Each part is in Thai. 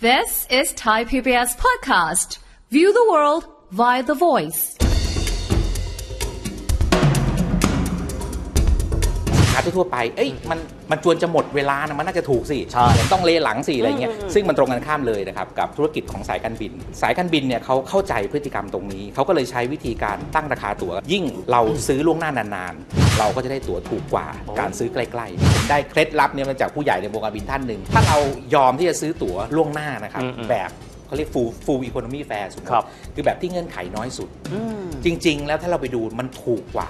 This is Thai PBS podcast. View the world via the voice. ทั่วๆไป เอ้ยมันมันจวนจะหมดเวลานะมันน่าจะถูกสิใช่มันต้องเลหลังสิอะไรเงี้ยซึ่งมันตรงกันข้ามเลยนะครับกับธุรกิจของสายการบิน สายการบินเนี่ยเขาเข้าใจพฤติกรรมตรงนี้ เขาก็เลยใช้วิธีการตั้งราคาตั๋ว ยิ่งเราซื้อล่วงหน้านานๆ เราก็จะได้ตั๋วถูกกว่าการซื้อใกล้ๆผมได้เคล็ดลับเนี่ยมาจากผู้ใหญ่ในวงการบินท่านหนึ่งถ้าเรายอมที่จะซื้อตั๋วล่วงหน้านะครับอืมๆแบบเขาเรียก full full economy fare สมมติครับคือแบบที่เงื่อนไขน้อยสุด จริง ๆ แล้วถ้าเราไปดูมันถูกกว่า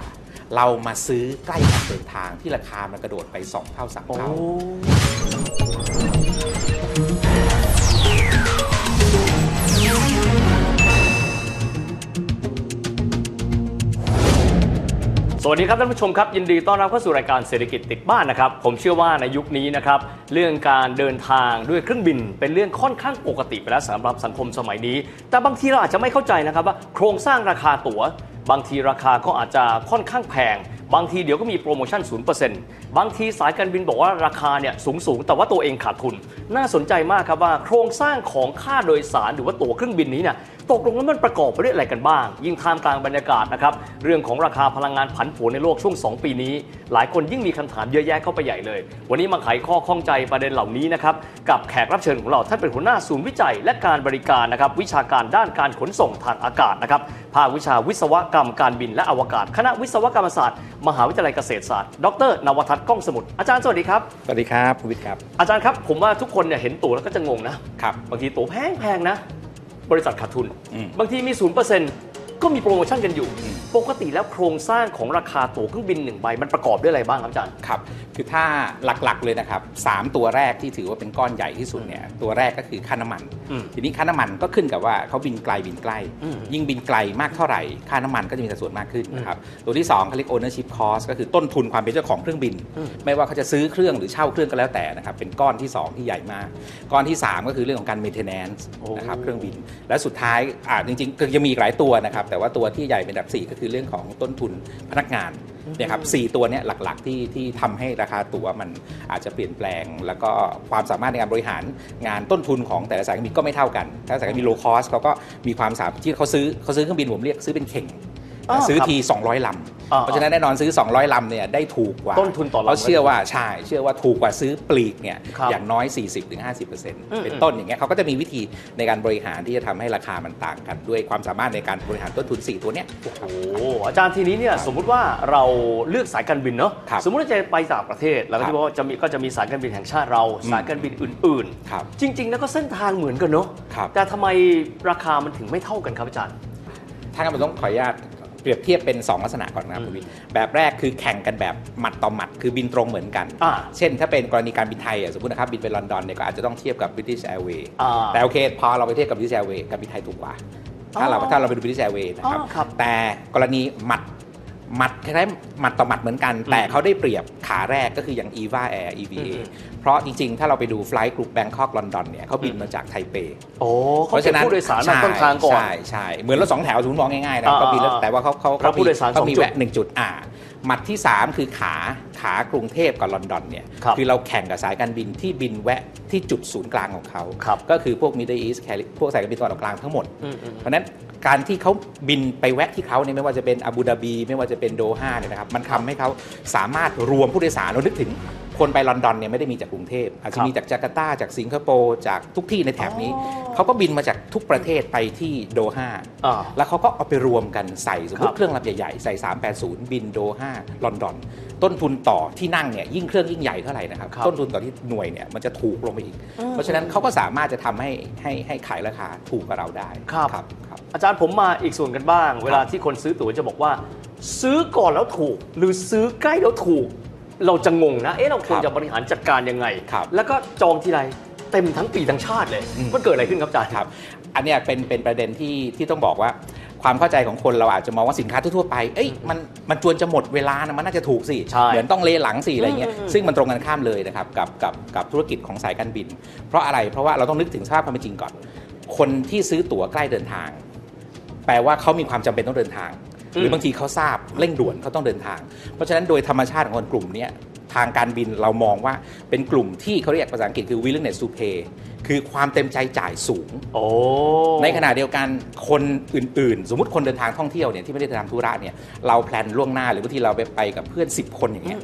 เรามาซื้อใกล้การเดินทางที่ราคามันกระโดดไป 2 เท่า 3 เท่า สวัสดีครับท่านผู้ชมครับ ยินดีต้อนรับเข้าสู่รายการเศรษฐกิจติดบ้านนะครับ ผมเชื่อว่าในยุคนี้นะครับ เรื่องการเดินทางด้วยเครื่องบิน เป็นเรื่องค่อนข้างปกติไปแล้วสำหรับสังคมสมัยนี้ แต่บางทีเราอาจจะไม่เข้าใจนะครับว่าโครงสร้างราคาตั๋ว บางทีราคาก็อาจจะค่อนข้างแพง บางทีเดี๋ยวก็มีโปรโมชั่น 0%บางทีสายการบินบอกว่าราคาเนี่ยสูงสูงแต่ว่าตัวเองขาดทุน น่าสนใจมากครับว่าโครงสร้างของค่าโดยสารหรือว่าตั๋วเครื่องบินนี้เนี่ย ตกลงแล้วมันประกอบไปด้วยอะไรกันบ้าง ยิ่งท่ามกลางบรรยากาศนะครับเรื่องของราคาพลังงานผันผวนในโลกช่วง 2 ปีนี้ หลายคนยิ่งมีคำถามเยอะแยะเข้าไปใหญ่เลย วันนี้มาไขข้อข้องใจประเด็นเหล่านี้นะครับกับแขกรับเชิญของเราท่านเป็นหัวหน้าศูนย์วิจัย และการบริการนะครับวิชาการด้านการขนส่งทางอากาศนะครับภาควิชาวิศวกรรมการบินและอวกาศ คณะวิศวกรรมศาสตร์ มหาวิทยาลัยเกษตรศาสตร์ ดร นวทัศน์ก้องสมุทรอาจารย์สวัสดีครับสวัสดีครับคุณวิทย์ครับอาจารย์ครับผมว่าทุกคนเนี่ยเห็นตั๋วแล้วก็จะงงนะครับบางทีตั๋วแพงแพงๆนะ บริษัทขาดทุนอืมบางทีมี0% ก็มีโปรโมชั่นกันอยู่ ปกติแล้วโครงสร้างของราคาตั๋วเครื่องบินหนึ่งใบมันประกอบด้วยอะไรบ้างครับอาจารย์ ครับ คือถ้าหลักๆเลยนะครับสามตัวแรกที่ถือว่าเป็นก้อนใหญ่ที่สุดเนี่ยตัวแรกก็คือค่าน้ำมัน อืมทีนี้ค่าน้ำมันก็ขึ้นกับว่าเขาบินไกลบินใกล้ อืมยิ่งบินไกลมากเท่าไหร่ ค่าน้ำมันก็จะมีสัดส่วนมากขึ้นนะครับตัวที่2เขาเรียก ownership cost ก็คือต้นทุนความเป็นเจ้าของเครื่องบินไม่ว่าเขาจะซื้อเครื่องหรือเช่าเครื่องก็แล้วแต่นะครับเป็นก้อนที่2ที่ใหญ่มาก ก้อนที่3ก็คือเรื่องของการ maintenance โอ้นะครับเครื่องบิน และสุดท้ายอ่าจริงๆก็ยังมีอีกหลายตัวนะครับแต่ว่าตัวที่ใหญ่เป็นอันดับ 4 ก็คือเรื่องของต้นทุนพนักงานเนี่ยครับสี่ตัวเนี้ยหลักๆที่ที่ทำให้ราคาตั๋วมันอาจจะเปลี่ยนแปลง แล้วก็ความสามารถในการบริหารงานต้นทุนของแต่ละสายการบินก็ไม่เท่ากัน ถ้าสายการบิน low cost เขาก็มีความสามารถที่เขาซื้อเขาซื้อเครื่องบินผมเรียกซื้อเป็นเข่งอ่าซื้อครับที 200 ลำอ่า เพราะฉะนั้นแน่นอนซื้อ 200 ลำเนี่ยได้ถูกกว่าต้นทุนต่อลำเขาเชื่อว่าใช่เชื่อว่าถูกกว่าซื้อปลีกเนี่ยครับอย่างน้อย 40-50%เป็นต้นอย่างเงี้ยเขาก็จะมีวิธีในการบริหารที่จะทำให้ราคามันต่างกัน ด้วยความสามารถในการบริหารต้นทุน 4 ตัวเนี้ยโอ้อาจารย์ทีนี้เนี่ยสมมุติว่าเราเลือกสายการบินเนาะครับสมมุติว่าจะไปต่างประเทศแล้วก็ครับที่บอกว่าจะมีก็จะมีสายการบินแห่งชาติเราอืมสายการบินอื่นครับๆจริง ๆ แล้วก็เส้นทางเหมือนกันเนาะครับแต่ทำไมราคามันถึงไม่เท่ากันครับอาจารย์ถ้างั้นผมต้องขออนุญาต เปรียบเทียบเป็น 2 ลักษณะก่อนนะครับคุณวิทย์แบบแรกคือแข่งกันแบบหมัดต่อหมัด คือบินตรงเหมือนกันอ่าเช่นถ้าเป็นกรณีการบินไทยอะสมมตินะครับบินไปลอนดอนเนี่ยก็อาจจะต้องเทียบกับ British Airways อ่าแต่โอเค พอเราไปเทียบกับ British Airways กับบินไทยถูกกว่าถ้าเราอ๋อถ้าเราไปดู British Airways นะครับอ๋อครับแต่กรณีหมัดห มัดคล้ายๆหมัดต่อหมัดเหมือนกัน แต่เขาได้เปรียบขาแรกก็คืออย่าง EVA Air EVA อืมเพราะจริงๆ ถ้าเราไปดู flight route Bangkok London เนี่ยเขาบินมาจากไทเปโอ้เขาเก็บผู้โดยสารมาต้นทางก่อน ใช่ใช่เหมือนรถสองแถวสมมติมองง่ายๆนะอ่าก็บินแล้วอ่าแต่ว่าเขาเขารับผู้โดยสารเขาสองมีจุดแวะหนึ่งจุดอ่าหมัดที่ 3 คือขา ขากรุงเทพกับลอนดอนเนี่ยครับอเราแข่งกับสายการบินที่บินแวะที่จุดศูนย์กลางของเขา ครับ ก็คือพวก Middle East Cali- พวกสายการบินตะวันออกกลางทั้งหมด อืมอืม เพราะฉะนั้นการที่เขาบินไปแวะที่เขาเนี่ยไม่ว่าจะเป็นอาบูดาบี ไม่ว่าจะเป็นโดฮาเนี่ยนะครับมันทำให้เขาสามารถรวมผู้โดยสารเรานึกถึงคนไปลอนดอนเนี่ยไม่ได้มีจากกรุงเทพอาจคจะรับมีจากจาการ์ตาจากสิงคโปร์จากทุกที่ในแถบนี้อ๋อเขาก็บินมาจากทุกประเทศไปที่โดฮา อ่า แล้วเขาก็เอาไปรวมกันใส่สมมครัติบเครื่องลำใหญ่ ๆ ใส่ 380 บินโดฮาลอนดอน ต้นทุนต่อที่นั่งเนี่ยยิ่งเครื่องยิ่งใหญ่เท่าไหร่นะครับครับ ต้นทุนต่อที่หน่วยเนี่ยมันจะถูกลงไปอีก เพราะฉะนั้นเขาก็สามารถจะทำให้ให้ให้ขายราคาถูกกับเราได้ครับครับครับ อาจารย์ผมมาอีกส่วนกันบ้าง เวลาที่คนซื้อตั๋วจะบอกว่า ซื้อก่อนแล้วถูก หรือซื้อใกล้แล้วถูก เราจะงงนะเอ๊ะเราควรครับจะบริหารจัดการยังไงครับแล้วก็จองทีไร เต็มทั้งปีทั้งชาติเลยอืมมันเกิดอะไรขึ้นครับอาจารย์ครับ อันเนี้ยเป็นเป็นประเด็นที่ที่ต้องบอกว่าความเข้าใจของคนเราอาจจะมองว่าสินค้าทั่วๆไป เอ้ยมันมันจวนจะหมดเวลานะมันน่าจะถูกสิใช่เหมือนต้องเลหลังสิอะไรเงี้ยอืมอืมซึ่งมันตรงกันข้ามเลยนะครับกับกับกับธุรกิจของสายการบิน เพราะอะไร เพราะว่าเราต้องนึกถึงสภาพความเป็นจริงก่อน คนที่ซื้อตั๋วใกล้เดินทาง แปลว่าเขามีความจำเป็นต้องเดินทาง หรือบางทีเขาทราบเร่งด่วนเขาต้องเดินทาง เพราะฉะนั้นโดยธรรมชาติของคนกลุ่มเนี้ย ทางการบินเรามองว่าเป็นกลุ่มที่เขาเรียกภาษาอังกฤษคือ willingness to pay คือความเต็มใจจ่ายสูง โอ้ ในขณะเดียวกันคนอื่นๆ สมมติคนเดินทางท่องเที่ยวเนี่ยที่ไม่ได้เดินทางธุระเนี่ยเราแพลนล่วงหน้าหรือบางทีเราไปไปกับเพื่อน 10 คนอย่างเงี้ย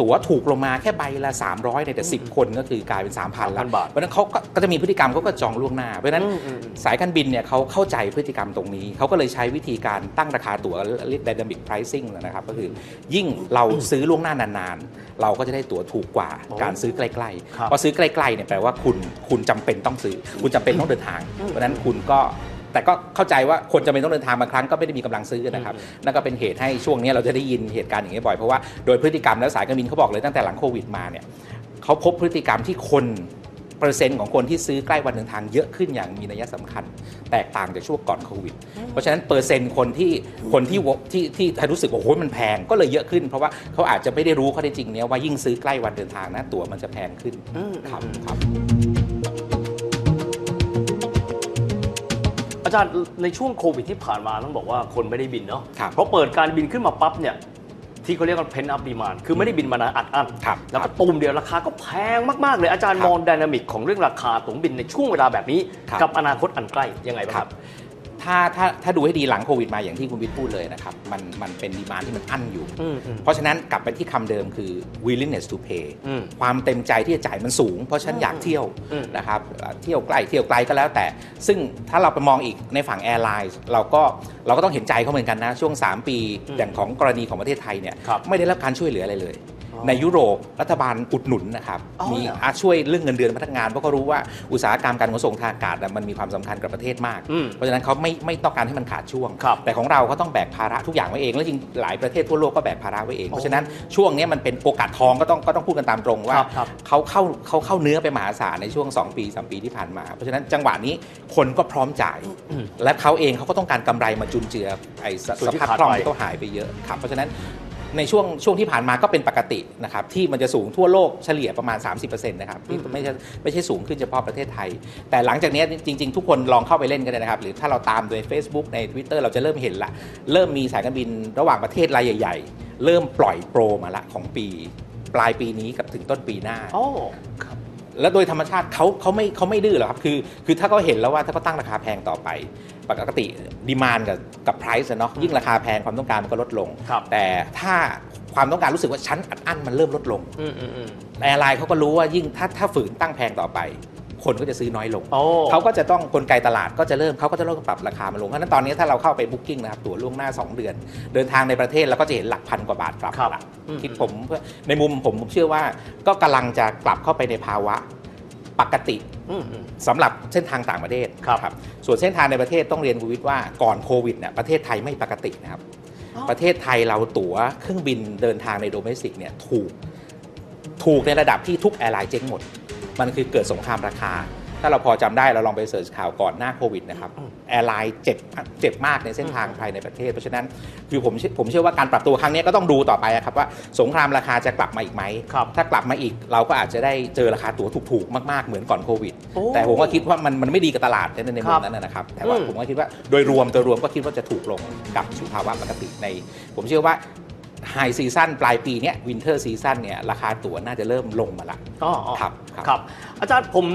ตั๋วถูกลงมาแค่ใบละ 300เนี่ยแต่ 10 คนก็คือกลายเป็น 3,000แล้ว3,000บาทเพราะฉะนั้นเขาก็ก็จะมีพฤติกรรมเขาก็จองล่วงหน้า เพราะฉะนั้นอืมอืมสายการบินเนี่ยเขาเข้าใจพฤติกรรมตรงนี้ เขาก็เลยใช้วิธีการตั้งราคาตั๋วเรียก dynamic pricing นะครับก็คือยิ่งเราซื้อล่วงหน้านานๆ เราก็จะได้ตั๋วถูกกว่าการซื้อใกล้ครับๆพอซื้อใกล้ๆเนี่ยแปลว่าคุณคุณจำเป็นต้องซื้อ คุณจำเป็นต้องเดินทาง เพราะฉะนั้นคุณก็แต่ก็เข้าใจว่าคนจำเป็นต้องเดินทางบางครั้งก็ไม่ได้มีกำลังซื้อนะครับนั่นก็เป็นเหตุให้ช่วงนี้เราจะได้ยินเหตุการณ์อย่างนี้บ่อยเพราะว่าโดยพฤติกรรมแล้วสายการบินเขาบอกเลยตั้งแต่หลังโควิดมาเนี่ยเขาพบพฤติกรรมที่คนเปอร์เซ็นต์ของคนที่ซื้อใกล้วันเดินทางเยอะขึ้นอย่างมีนัยสำคัญ แตกต่างจากช่วงก่อนโควิด เพราะฉะนั้นเปอร์เซ็นต์คนที่คนที่ที่ที่ที่รู้สึกว่าโอ้ยมันแพงก็เลยเยอะขึ้น เพราะว่าเขาอาจจะไม่ได้รู้ข้อเท็จจริงเนี้ยว่ายิ่งซื้อใกล้วันเดินทางนะตั๋วมันจะแพงขึ้นครับครับ อาจารย์ในช่วงโควิดที่ผ่านมาต้องบอกว่าคนไม่ได้บินเนาะครับเพราะเปิดการบินขึ้นมาปั๊บเนี่ยที่เขาเรียกว่า pent-up demand คือไม่ได้บินมานานอัดอั้นครับแล้วครัก็บตูมเดียวราคาก็แพงมาก ๆ เลยอาจารย์ครับมอง dynamic ของเรื่องราคาตั๋วบินในช่วงเวลาแบบนี้ครับกับอนาคตอันใกล้ยังไงบ้างครับ ถ้าถ้าถ้าดูให้ดีหลังโควิดมาอย่างที่คุณวิทย์พูดเลยนะครับ มันมันเป็นดีมานที่มันอั้นอยู่อืมอืมเพราะฉะนั้นกลับไปที่คำเดิมคือ willingness to pay อืมความเต็มใจที่จะจ่ายมันสูง เพราะฉันอยากเที่ยวอืมนะครับเอ่อเที่ยวใกล้เที่ยวไกลก็แล้วแต่ ซึ่งถ้าเราไปมองอีกในฝั่งแอร์ไลน์เราก็เราก็ต้องเห็นใจเขาเหมือนกันนะ ช่วง 3 ปีอย่างของกรณีของประเทศไทยเนี่ยครับไม่ได้รับการช่วยเหลืออะไรเลยอ๋อ ในยุโรปรัฐบาลอุดหนุนนะครับอ๋อมีเหรออาช่วยเรื่องเงินเดือนพนักงานเพราะเขารู้ว่าอุตสาหกรรมการขนส่งทางอากาศน่ะมันมีความสำคัญกับประเทศมากอืมเพราะฉะนั้นเขาไม่ไม่ต้องการให้มันขาดช่วงครับแต่ของเราก็ต้องแบกภาระทุกอย่างไว้เอง แล้วจริงหลายประเทศทั่วโลกก็แบกภาระไว้เอง เพราะฉะนั้นช่วงนี้มันเป็นโอกาสทองก็ต้องก็ต้องพูดกันตามตรงว่าครับครับเขาเข้าเขาเข้าเนื้อไปมหาศาลในช่วง 2 ปี 3 ปีที่ผ่านมา เพราะฉะนั้นจังหวะนี้คนก็พร้อมจ่าย และเขาเองเขาก็ต้องการกำไรมาจุนเจือไอ้สส่วนสที่ภาพขาดคล่องไปที่เขาหายไปเยอะครับเพราะฉะนั้น ในช่วงช่วงที่ผ่านมาก็เป็นปกตินะครับที่มันจะสูงทั่วโลกเฉลี่ยประมาณ 30%นะครับที่ไม่ใช่ไม่ใช่สูงขึ้นเฉพาะประเทศไทย แต่หลังจากนี้จริง ๆ ทุกคนลองเข้าไปเล่นกันเลยนะครับ หรือถ้าเราตามโดย Facebook ใน Twitter เราจะเริ่มเห็นละ เริ่มมีสายการบินระหว่างประเทศรายใหญ่ ๆ เริ่มปล่อยโปรมาละของปี ปลายปีนี้กับถึงต้นปีหน้า โอ้ครับ แล้วโดยธรรมชาติเขาเขาไม่เขาไม่ดื้อหรอกครับคือคือถ้าเขาเห็นแล้วว่าถ้าเขาตั้งราคาแพงต่อไป ปกติดีมานกับกับไพรซ์เนาะยิ่งราคาแพงความต้องการมันก็ลดลงครับแต่ถ้าความต้องการรู้สึกว่าชั้นอัดอั้นมันเริ่มลดลงอืมอืมอืม airline เขาก็รู้ว่ายิ่งถ้าถ้าฝืนตั้งแพงต่อไป คนก็จะซื้อน้อยลง โอ้ เขาก็จะต้องกลไกตลาดก็จะเริ่มเขาก็จะเริ่มปรับราคามาลงเพราะฉะนั้นตอนนี้ถ้าเราเข้าไป booking นะครับตั๋วล่วงหน้า 2 เดือน เดินทางในประเทศเราก็จะเห็นหลักพันกว่าบาทกลับครับมาละอืม คิดผมในมุมผมผมเชื่อว่าก็กำลังจะกลับเข้าไปในภาวะปกติ อืมอืม สำหรับเส้นทางต่างประเทศครับส่วนเส้นทางในประเทศต้องเรียนคุณวิทย์ว่าก่อนโควิดเนี่ยประเทศไทยไม่ปกตินะครับอ๋อประเทศไทยเราตั๋วเครื่องบินเดินทางใน domestic เนี่ยถูก ถูกในระดับที่ทุก airline เจ๊งหมด มันคือเกิดสงครามราคา ถ้าเราพอจำได้เราลองไป search ข่าวก่อนหน้าโควิดนะครับ airline เจ็บเจ็บมากในเส้นทางภายในประเทศ เพราะฉะนั้นคือผมเชื่อผมเชื่อว่าการปรับตัวครั้งนี้ก็ต้องดูต่อไปอะครับว่าสงครามราคาจะกลับมาอีกไหมครับถ้ากลับมาอีกเราก็อาจจะได้เจอราคาตั๋วถูกๆ มากๆเหมือนก่อนโควิดโอ้แต่ผมก็คิดว่ามันมันไม่ดีกับตลาดในในมุมครับนั้นนะนะครับ แต่ว่าอืมผมก็คิดว่าโดยรวมโดยรวมก็คิดว่าจะถูกลงกลับสู่ภาวะปกติใน ผมเชื่อว่า high season ปลายปีเนี้ย winter season เนี่ยราคาตั๋วน่าจะเริ่มลงมาละอ๋ออ๋อครับครับครับ อาจารย์ผม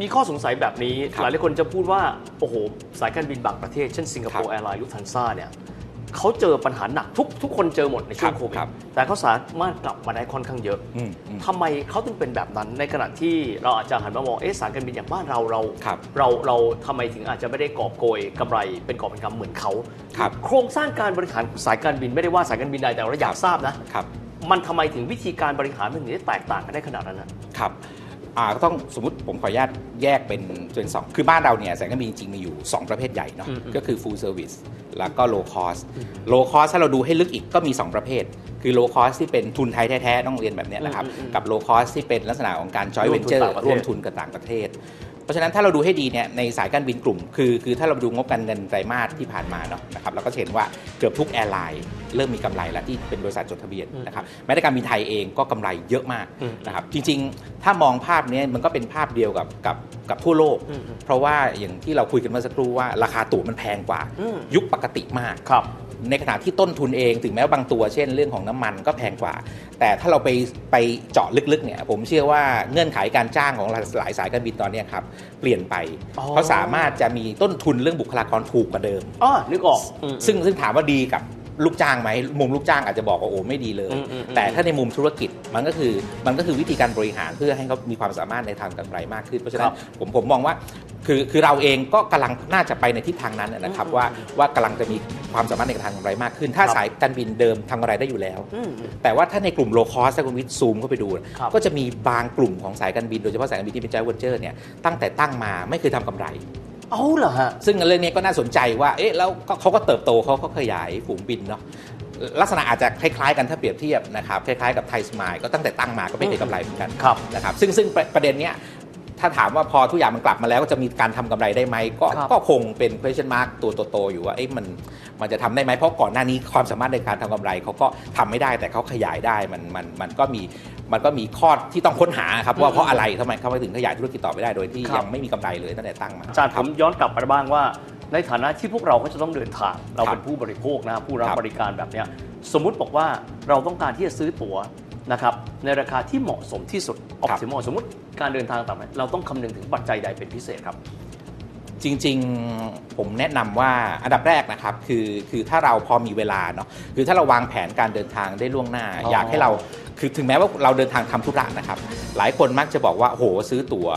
มีข้อสงสัยแบบนี้ครับหลายหลายคนจะพูดว่า โอ้โห สายการบินบางประเทศ เช่นสิงคโปครับ Airlines Lufthansa เนี่ย เขาเจอปัญหาหนักทุกทุกคนเจอหมดในช่วงครับโควิดครับแต่เขาสามารถกลับมาได้ค่อนข้างเยอะอืมอืมทำไมเขาถึงเป็นแบบนั้น ในขณะที่เราอาจจะหันมามองเอ๊ะสายการบินอย่างบ้านเราเราครับเราเราทำไมถึงอาจจะไม่ได้กอบโกยกำไรเป็นกอบเป็นกำเหมือนเขาครับโครงสร้างการบริหารสายการบินไม่ได้ว่าสายการบินใดแต่เราอยากทราบนะครับมันทำไมถึงวิธีการบริหารมันถึงได้แตกต่างกันได้ขนาดนั้นนะครับ อ่าก็ต้องสมมติผมขออนุญาตแยกเป็นเป็นสองคือบ้านเราเนี่ยสายการบินจริงๆมีอยู่ 2 ประเภทใหญ่เนาะอืมอืมก็คือ full service แล้วก็ low cost low cost ถ้าเราดูให้ลึกอีกก็มี 2 ประเภท คือ low cost ที่เป็นทุนไทยแท้ๆต้องเรียนแบบเนี้ยนะครับอืมอืมกับ low cost ที่เป็นลักษณะของการ joint ร่วมทุน venture ต่างประเทศร่วมทุนกับต่างประเทศ เพราะฉะนั้นถ้าเราดูให้ดีเนี่ยในสายการบินกลุ่ม คือคือถ้าเราดูงบการเงินไตรมาสที่ผ่านมาเนาะนะครับเราก็จะเห็นว่าเกือบทุกแอร์ไลน์เริ่มมีกำไรแล้วที่เป็นบริษัทจดทะเบียนนะครับแม้แต่การบินไทยเองก็กำไรเยอะมากอืมนะครับจริงๆ ถ้ามองภาพเนี้ยมันก็เป็นภาพเดียวกับกับกับทั่วโลกอืมอืมเพราะว่าอย่างที่เราคุยกันเมื่อสักครู่ว่าราคาตั๋วมันแพงกว่าอืมยุคปกติมากครับ ในขณะที่ต้นทุนเองถึงแม้ว่าบางตัวเช่นเรื่องของน้ำมันก็แพงกว่า แต่ถ้าเราไปไปเจาะลึกๆเนี่ยผมเชื่อว่าเงื่อนไขการจ้างของหลายสายการบินตอนเนี้ยครับเปลี่ยนไปอ๋อเพราะสามารถจะมีต้นทุนเรื่องบุคลากรถูกกว่าเดิมอ๋อนึกออกอืมซึ่งซึ่งถามว่าดีกับ ลูกจ้างไหมมุมลูกจ้างอาจจะบอกว่าโอ้ไม่ดีเลยอืมอืมอืมแต่ถ้าในมุมธุรกิจมันก็คือมันก็คือวิธีการบริหารเพื่อให้เขามีความสามารถในทางกำไรมากขึ้น เพราะฉะนั้นผมผมมองว่าคือคือเราเองก็กำลังน่าจะไปในทิศทางนั้นนะครับว่าว่ากำลังจะมีความสามารถในการทางกำไรมากขึ้น ถ้าสายการบินเดิมทำกำไรได้อยู่แล้วอืมแต่ว่าถ้าในกลุ่ม low cost ถ้าคุณวิทย์ซูมเข้าไปดูครับก็จะมีบางกลุ่มของสายการบินโดยเฉพาะสายการบินที่เป็นจอยเวอร์เจอร์เนี่ยตั้งแต่ตั้งมาไม่เคยทำกำไร เอาเหรอฮะ ซึ่งเรื่องนี้ก็น่าสนใจว่า เอ๊ะ แล้วก็เขาก็เติบโตเขาก็ขยายฝูงบินเนาะ ลักษณะอาจจะคล้ายๆกันถ้าเปรียบเทียบนะครับ คล้ายๆกับไทยสมายล์ก็ตั้งแต่ตั้งมาก็ไม่เคยกำไรเหมือนกันครับนะครับ ซึ่งซึ่งประประเด็นเนี้ย ถ้าถามว่าพอทุกอย่างมันกลับมาแล้วก็จะมีการทำกำไรได้ไหมก็ครับก็คงเป็น question mark ตัวโตๆอยู่ว่าเอ๊ะมันมันจะทำได้ไหมเพราะก่อนหน้านี้ความสามารถในการทำกำไรเขาก็ทำไม่ได้แต่เขาขยายได้มันมันมันก็มีมันก็มีข้อที่ต้องค้นหาครับว่าเพราะอะไรทำไมเขาถึงขยายธุรกิจต่อไม่ได้โดยที่ครับยังไม่มีกำไรเลยตั้งแต่ตั้งมาอาจารย์คผบมย้อนกลับไปบ้างว่า ในฐานะที่พวกเราก็จะต้องเดินทาง เราครับเป็นผู้บริโภคนะผู้รับครับบริการแบบเนี้ยสมมุติบอกว่าเราต้องการที่จะซื้อตั๋ว นะครับในราคาที่เหมาะสมที่สุดออครับติมอลสมมติการเดินทางต่างประเทศเราต้องคำนึงถึงปัจจัยใดเป็นพิเศษครับ จริงๆผมแนะนำว่าอันดับแรกนะครับคือคือถ้าเราพอมีเวลาเนาะคือถ้าเราวางแผนการเดินทางได้ล่วงหน้าอ๋อออยากให้เราคือถึงแม้ว่าเราเดินทางทำธุระนะครับ หลายคนมักจะบอกว่าโอ้โหซื้อตัว๋ว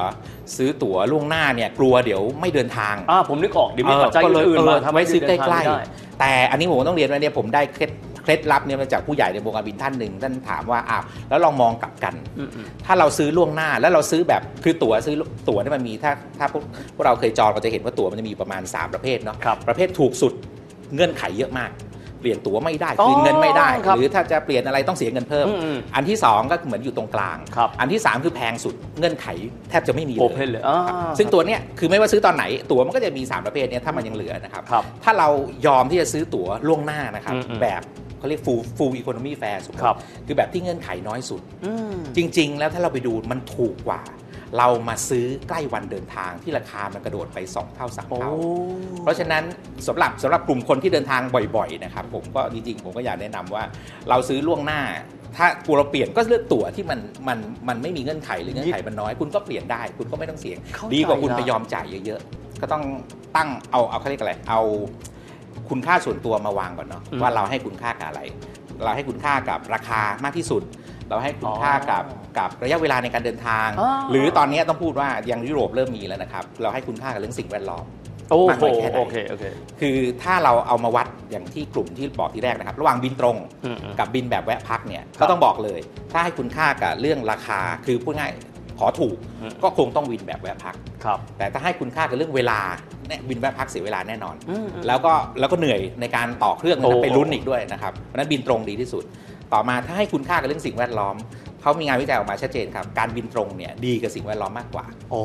ซื้อตั๋วล่วงหน้าเนี่ยกลัวเดี๋ยวไม่เดินทางอ่าผมนึกออกเดี๋ยวมีปัจจัยเเลยอื่นๆมาเออทำไว้ให้ซื้อใกเดินทางล้ไม่ได้ๆแต่อันนี้ผมต้องเรียนว่าเนี่ยผมได้เคล็ด เคล็ดลับเนี่ยมาจากผู้ใหญ่ในวงการบินท่านหนึ่งท่านถามว่าอ้าวแล้วลองมองกลับกันอืมถ้าเราซื้อล่วงหน้าแล้วเราซื้อแบบคือตั๋วซื้อตั๋วเนี่ยมันมีถ้าถ้าพวกพวกเราเคยจองเราจะเห็นว่าตั๋วมันจะมีประมาณ 3 ประเภทเนาะครับประเภทถูกสุดเงื่อนไขเยอะมากเปลี่ยนตั๋วไม่ได้อ๋อคืนเงินไม่ได้ครับหรือถ้าจะเปลี่ยนอะไรต้องเสียเงินเพิ่มอืมอันที่ 2 ก็เหมือนอยู่ตรงกลางครับอันที่ 3 คือแพงสุดเงื่อนไขแทบจะไม่มีโอเลยเพนเลยอ่าซึ่งตัวเนี้ยคือไม่ว่าซื้อตอนไหน ตั๋วมันก็จะมี 3 ประเภทเนี้ยถ้ามันยังเหลือนะครับครับถ้าเรายอมที่จะซื้อตั๋วล่วงหน้านะครับอืมอืมแบบ เขาเรียก full full economy fare สมมติครับ คือแบบที่เงื่อนไขน้อยสุด อืม จริง ๆ แล้วถ้าเราไปดูมันถูกกว่า เรามาซื้อใกล้วันเดินทางที่ราคามันกระโดดไป 2 เท่า3โอ้เท่า เพราะฉะนั้นสำหรับสำหรับกลุ่มคนที่เดินทางบ่อยๆนะครับผมก็จริงๆ ผมก็อยากแนะนำว่า เราซื้อล่วงหน้า ถ้ากลัวเราเปลี่ยนก็เลือกตั๋วที่มันมันมันไม่มีเงื่อนไขหรือเงื่อนไขมันน้อย คุณก็เปลี่ยนได้ คุณก็ไม่ต้องเสี่ยง เข้าใจดีกว่าคุณละ ไปยอมจ่ายเยอะๆ ก็ต้องตั้งเอาเอาเขาเรียกอะไรเอา คุณค่าส่วนตัวมาวางก่อนเนาะว่าเราให้คุณค่ากับอะไร เราให้คุณค่ากับราคามากที่สุด เราให้คุณค่ากับกับระยะเวลาในการเดินทางอ๋อหรือตอนนี้ต้องพูดว่ายังยุโรปเริ่มมีแล้วนะครับ เราให้คุณค่ากับเรื่องสิ่งแวดล้อมโอ้มากโหน้อยแค่ไหนโอเคโอเคคือถ้าเราเอามาวัดอย่างที่กลุ่มที่บอกที่แรกนะครับ ระหว่างบินตรงอืมอืมกับบินแบบแวะพักเนี่ยครับก็ต้องบอกเลย ถ้าให้คุณค่ากับเรื่องราคาคือพูดง่าย ขอถูกอืมก็คงต้องบินแบบแวะพักครับแต่ถ้าให้คุณค่ากับเรื่องเวลาเนี่ยบินแวะพักเสียเวลาแน่นอนอืมอืมแล้วก็แล้วก็เหนื่อยในการต่อเครื่องโอ้นะไปลุ้นอีกด้วยนะครับเพราะฉะนั้นบินตรงดีที่สุด ต่อมาถ้าให้คุณค่ากับเรื่องสิ่งแวดล้อมเขามีงานวิจัยออกมาชัดเจนครับ การบินตรงเนี่ยดีกับสิ่งแวดล้อมมากกว่าโอ้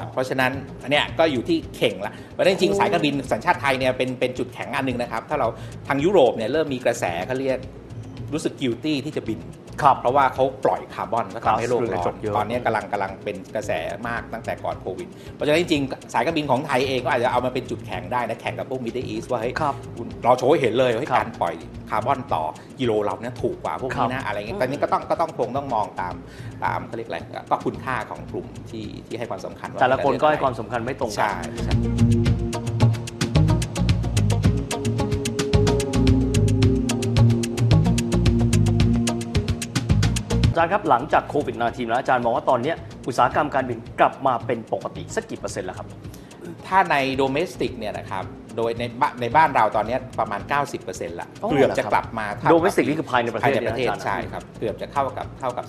ครับเพราะฉะนั้นอันเนี้ยก็อยู่ที่เข่งละเพราะฉะนั้นจริงๆสายการบินสัญชาติไทยเนี่ยเป็นเป็นจุดแข็งอันหนึ่งนะครับ ถ้าเราทางยุโรปเนี่ยเริ่มมีกระแสเขาเรียกรู้สึก guilty ที่จะบิน ครับเพราะว่าเขาปล่อยคาร์บอนก็ครับทำให้โลกร้อเรือนกระจกเยอะตอนนี้กำลังกำลังเป็นกระแสมากตั้งแต่ก่อนโควิด เพราะฉะนั้นจริงๆสายการบินของไทยเองก็อาจจะเอามาเป็นจุดแข่งได้นะแข่งกับพวก Middle East ว่าเฮ้ยครับคุณเราโชว์ให้เห็นเลยว่าเฮ้ยครับการปล่อยคาร์บอนต่อกิโลเราเนี่ยถูกกว่าพวกครันี้บนะอะไรเงี้ยตอนนี้ก็ต้องก็ต้องคงต้องมองตามตามเขาเรียกอะไรก็คุณค่าของกลุ่มที่ที่ให้ความสำคัญว่าแต่ละคนก็ให้เลืความสำคัญไม่ตรงกัใอาจารย์ครับหลังจากโควิด -19 แล้วอาจารย์มองว่าตอนเนี้ยอุตสาหกรรมการบินกลับมาเป็นปกติสักกี่เปอร์เซ็นต์แล้วครับ ถ้าใน domestic เนี่ยนะครับโดยในบ้านในบ้านเราตอนนี้ประมาณ 90%ละอ๋อเกือบจะเหรอครับกลับมาเท่ากับ Domestic นี่คือภายในประเทศภายในประเทศเนี่ยอาจารย์ใช่ครับเกือบจะเข้ากับเท่ากับ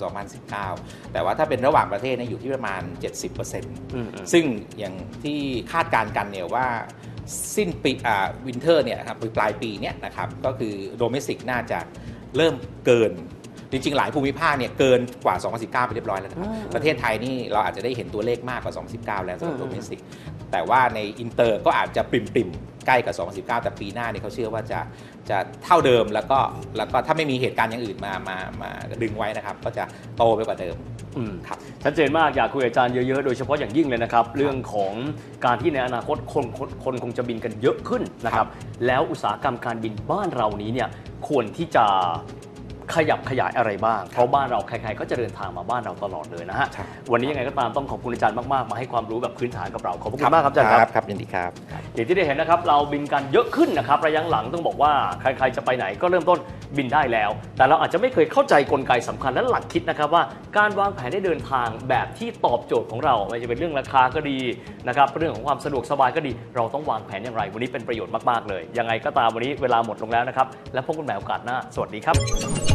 2019 แต่ว่าถ้าเป็นระหว่างประเทศเนี่ยอยู่ที่ประมาณ 70%อืมอืมซึ่งอย่างที่คาดการณ์กันเนี่ยว่าสิ้นปีอ่า winter เนี่ยครับปลายปีเนี้ยนะครับก็คือ domestic น่าจะเริ่มเกิน จริงๆ หลายภูมิภาคเนี่ยเกินกว่า 2019 ไปเรียบร้อยแล้วนะครับ ประเทศไทยนี่เราอาจจะได้เห็นตัวเลขมากกว่า 2019 แล้วสำหรับ domestic แต่ว่าในอินเตอร์ก็อาจจะปริ่มๆ ใกล้กับ 2019 แต่ปีหน้าเนี่ยเขาเชื่อว่าจะจะเท่าเดิมแล้วก็แล้วก็ถ้าไม่มีเหตุการณ์อย่างอื่นมามามาดึงไว้นะครับ ก็จะโตไปกว่าเดิมอืมครับชัดเจนมากอยากคุยกับอาจารย์เยอะๆ โดยเฉพาะอย่างยิ่งเลยนะครับ เรื่องของการที่ในอนาคตคนคนคนคงจะบินกันเยอะขึ้นนะครับ แล้วอุตสาหกรรมการบินบ้านเรานี้เนี่ยควรที่จะ ขยับขยายอะไรบ้าง เพราะบ้านเราใครๆก็จะเดินทางมาบ้านเราตลอดเลยนะฮะครับวันนี้ยังไงก็ตามต้องขอบคุณอาจารย์มากๆ มาให้ความรู้แบบพื้นฐานกับเรา ขอบพระคุณมากครับอาจารย์ครับครับยินดีครับ อย่างที่ได้เห็นนะครับเราบินกันเยอะขึ้นนะครับระยะหลังต้องบอกว่าใครๆจะไปไหนก็เริ่มต้นบินได้แล้ว แต่เราอาจจะไม่เคยเข้าใจกลไกสำคัญและหลักคิดนะครับว่าการวางแผนได้เดินทางแบบที่ตอบโจทย์ของเราไม่ว่าจะเป็นเรื่องราคาก็ดีนะครับเรื่องของความสะดวกสบายก็ดี เราต้องวางแผนอย่างไร วันนี้เป็นประโยชน์มากๆเลย ยังไงก็ตามวันนี้เวลาหมดลงแล้วนะครับ และพบกันใหม่โอกาสหน้า สวัสดีครับ